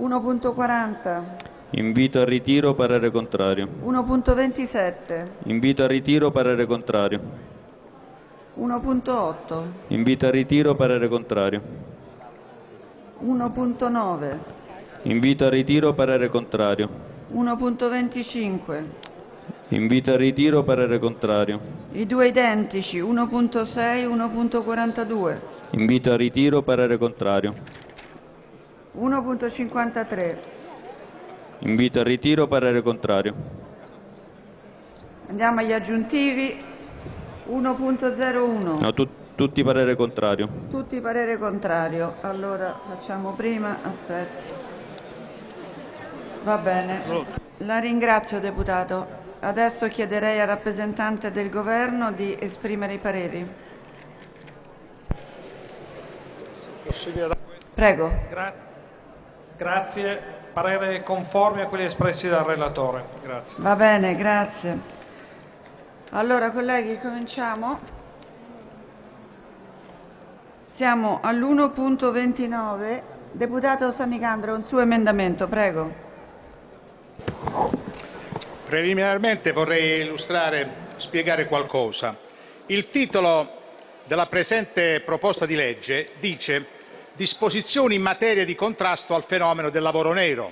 1.40, Invito al ritiro parere contrario. 1.27, Invito al ritiro parere contrario. 1.8, Invito al ritiro parere contrario. 1.9, Invito al ritiro parere contrario. 1.25, Invito al ritiro parere contrario. i due identici 1.6, 1.42, Invito al ritiro parere contrario. 1.53. Invito al ritiro parere contrario. Andiamo agli aggiuntivi 1.01. No, tu- tutti parere contrario. Tutti parere contrario. Allora facciamo prima, aspetti. Va bene. La ringrazio deputato. Adesso chiederei al rappresentante del governo di esprimere i pareri. Prego. Gra- Grazie, parere conforme a quelli espressi dal relatore. Grazie. Va bene, grazie. Allora, colleghi, cominciamo. Siamo all'1.29. Deputato Sannicandro, un suo emendamento, prego. Preliminarmente vorrei illustrare, spiegare qualcosa. Il titolo della presente proposta di legge dice disposizioni in materia di contrasto al fenomeno del lavoro nero,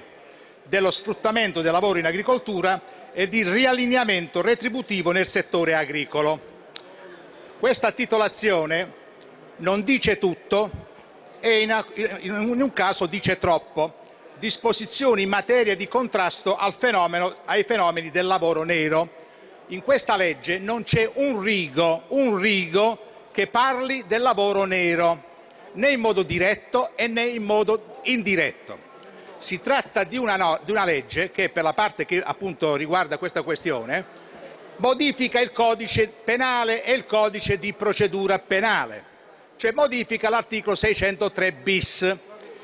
dello sfruttamento del lavoro in agricoltura e di riallineamento retributivo nel settore agricolo. Questa titolazione non dice tutto e in, un caso dice troppo disposizioni in materia di contrasto fenomeno, ai fenomeni del lavoro nero. In questa legge non c'è un rigo, un rigo che parli del lavoro nero, né in modo diretto né in modo indiretto. Si tratta di una, no- di una legge che, per la parte che appunto riguarda questa questione, modifica il codice penale e il codice di procedura penale, cioè modifica l'articolo 603 bis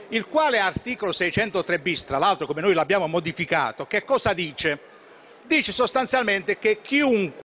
il quale articolo 603 bis, tra l'altro come noi l'abbiamo modificato, che cosa dice? Dice sostanzialmente che chiunque